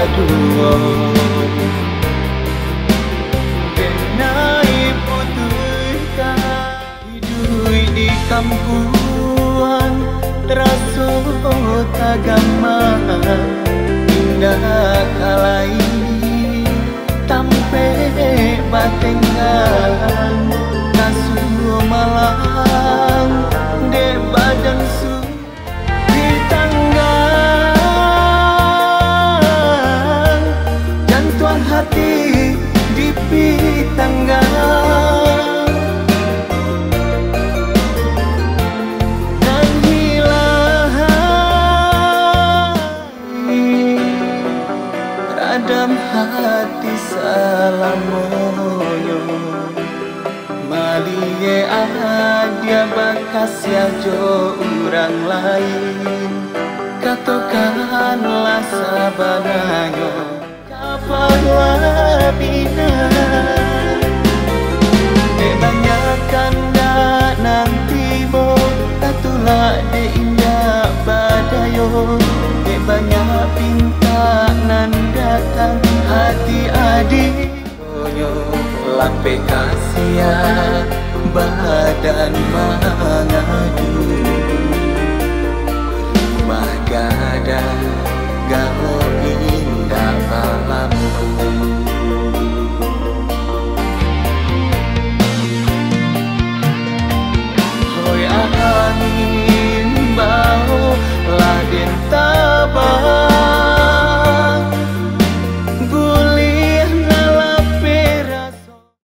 paduo Denai putuika Hidui di kampuan Teraso tagama Indah kalai Tampe batengan Radam hati salamonyo Malie bakas ya jo orang lain. Katakanlah sabananyo Kapal bina? Kebanyakan dah nanti mo Tatulah de indah badayo De banyak pinta lampe kasia badan mangadu Rumah gada